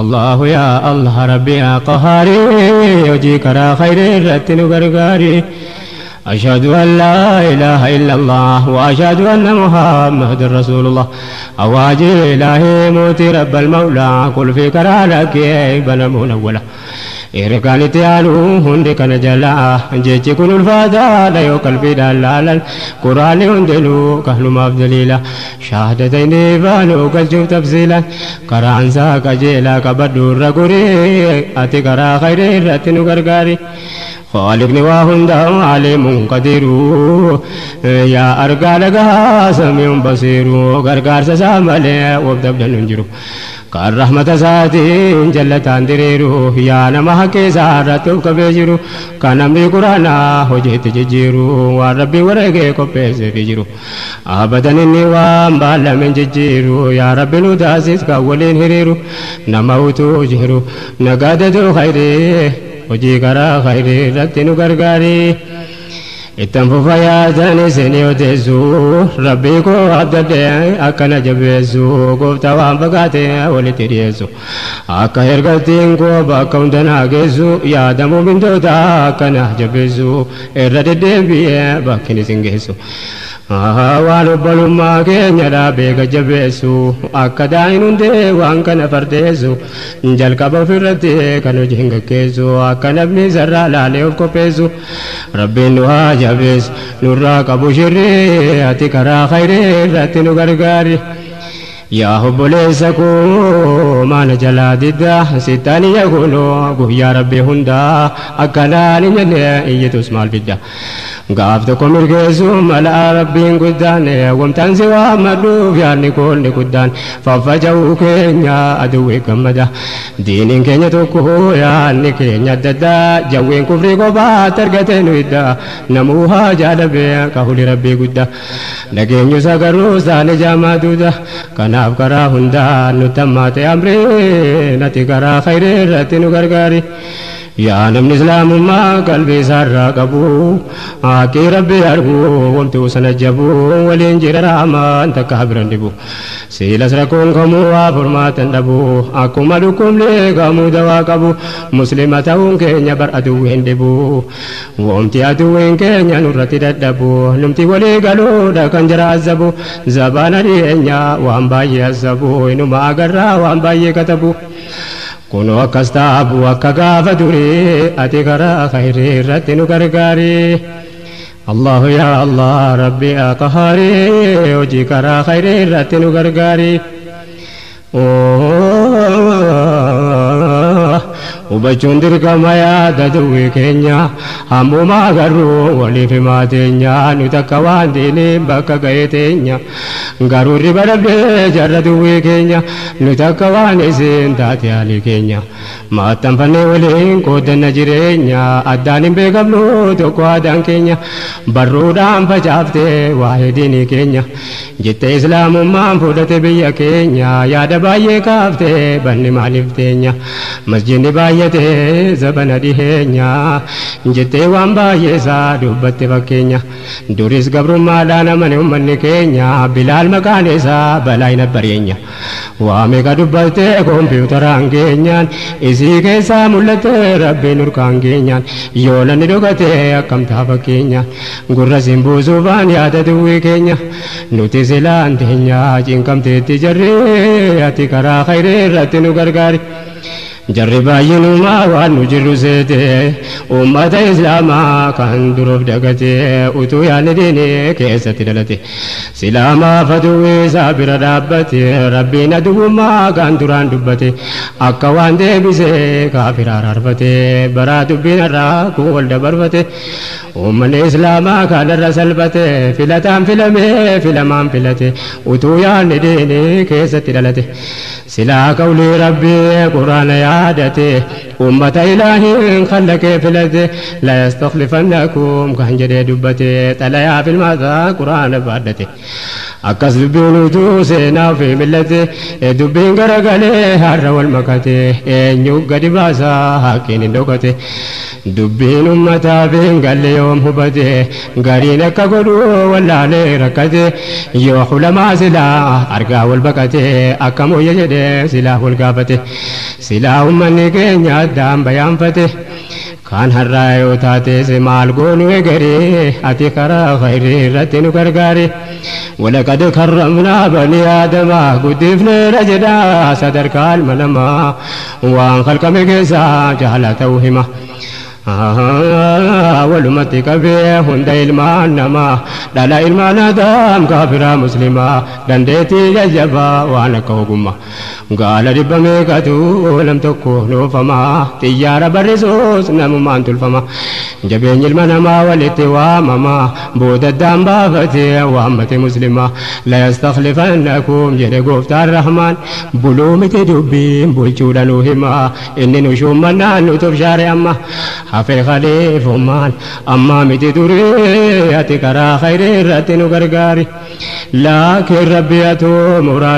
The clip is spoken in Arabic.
الله يا الله ربي يا قهاري يجيك را خير رتن غرغاري أشهد أن لا إله إلا الله وأشهد أن محمد رسول الله أواجه إلهي موتي رب المولى كل في كرالك بلا المولى Irkaanitti aanuu hundi kana jalaa jechi kun ulfaataadha yoo qalbiidhaan laalan quraanni hundinuu kahlumaaf daliila shaahadata indeefaan galchuuf tabsiilan karaan isaa qajeelaa qabadhu irra guree ati karaa khayrii irratti nu gargaari. خالقني وهندم عليم قدير يا أرقى لقى سميع بصير غرغار سسامل وبدبد ننجر قال رحمة ساتين جلت اندريرو يا نمح كيسا رتب كبيجرو كان امري قرانا حجيت ججيرو وربي ورقه كبيس رجرو أبدا النوام بالا من ججيرو يا ربي نداسيس كولين هريرو نموتو جهرو نقادة خيري hojii karaa khayrii irratti nu gargaari ittan fufayyaatan isinii oteessu rabbii koo abdadhee akkana jabeessu gooftaa waan fagaate walitti dhiyeessu akka ergattiin koo bakka hunda naageessu yaada muumintoota akkana jabeessu irra deddeebi'ee bakkin isin geessu Waan obbolummaa keenya dhaabee jabeessu akka daa'iin hundee waan kana fardeessu jalqaba ofirratti kan hojii hin gaggeessu akka namni sarara laalee of qopheessu rabbiin nu haa jabeessu nurraa qabu shirrii ati karaa khayrii irratti nu gargaari yaa obboleessa koo waan didda sittaan iyya kunoo rabbii hundaa akkanaan hin jenne iyyitus maal fidda gaaf tokko mirgeessu malaa rabbiin guddaan wamtaan si waammadhuuf yaadni koolni guddaan faffaca'uu keenya aduwwi gammada diiniin keenya tokko yaadni keenya adda addaa kufrii kophaatti argatee nu hidda namuu haa jaadhabee kahuli rabbii guddaa dhageenyu sagaruu saani jaamaa duuda kanaaf karaa hundaa nutti ammaa ta'e amrii natti karaa khayrii irratti nu gargaari yaa namni islaamummaa qalbii isaarraa qabu haaqii rabbii argu wamtuu usana jabu waliin jira raamaan takka habiran dhibu siilas rakkoon kamuu waa furmaatan dhabu akkuma dhukkublee kamuu dawaa qabu muslima ta'uun keenya bar aduwwi hin dhibu wamti aduwwiin keenya nurratti dadhabu numti walii galuudha kan jira azabu zabana dhiyeenya waan baay'ee azabu inuma agarraa waan baay'ee katabu kunoo akkas taabu akka gaafa durii ati karaa khayrii irratti nu gargaari allahu yaa allah rabbi aqahaarii hojii karaa khayrii irratti nu gargaari బై చౌందె రక మయా దదు వికే냐 అమో మాదరో ఒలి ఫిమాతే냐 నుదకవాండిని బక గయేతే냐 గరురి బరగే జరదు వికే냐 నుదకవానిసి తాఖాలి కే냐 మత్తం ఫనే ఒలి కో దనజిరే냐 అదాని బెగబ్లో తుక్వా దంకే냐 బరుడాం ఫజావతే వైడిని కే냐 జితే ఇస్లాము మా బుదతి బియ కే냐 యాడబాయే కాfte బని మాలిఫ్తే냐 మస్జిద్ నిబాయే Gabatee zabana dhiheenyaa jettee waan baay'eesaa dubbatte fakkeenya duris gabrummaadhaan amane uummanni keenya bilaal maqaan isaa balaayina bareenya waame ka dubbatte koompiyuutaraan keenyaan isii keessaa mul'attee rabbiin urkaan keenyaan yoolanni dhogatee akkamtaa fakkeenyaan gurra siin buusuufaan yaada duwwii keenya nuti silaan teenyaa cinqamteetti jarree ati karaa khayree irratti nu gargaari. جرباين وما وانو جلوزيت أمة إسلاما كان دروب دقتي أتو يالديني كيسة دلتي سلاما فتوي سابر دابتي ربي ندو ما كان دران دبتي أكا وان دي بيسي كافر عرفتي برا دبين را كول دبرفتي أمة الإسلاما كان رسلبتي فلتان فلمي فلمان فلتي أتو يالديني كيسة دلتي سلا قولي ربي قرآن يا عادته أمة إله خلق في الأرض لا يستخلفنكم كان جدي دبته تلايا في المعزى قرآن بادته أكس بيولوتو سينا في ملته إيه دبين غرغله هر والمكته إيه نيو غدي باسا حقين دوكته دبين أمتا بين قل يوم هبته غارين كقلو ولا لركته يو حلما سلا أرقا والبكته أكمو يجده سلا القابته سلا hummanni keenya addaan bayaanfate kan har'aa yoo taates maal goonu egaree ati karaa khayrii irratti nu gargaare ولقد كرمنا بني آدم قدفنا نجدا صدر كالمنما وان خلق مكسا جهلة وهمه walumatti qabee hunda ilmaan namaa dhala ilmaan adam kaafiraa muslimaa dandeettii jajjabaa waan akka ogummaa gaala dhibba meeqatu oolam tokko noofamaa xiyyaara barrisuus namumaan tulfamaa jabeenyi ilma namaa walitti waamamaa boodaddaan baafatee waammate muslimaa layastaklifannakum jedhe gooftaan rahmaan buluu miti dubbiin bulchuudha nuu himaa inni nushuummannaan nutuuf shaare amma أفي خليف مان أما متي دريتي كرا خير راتي نو غرغاري لكن ربي أتو مراد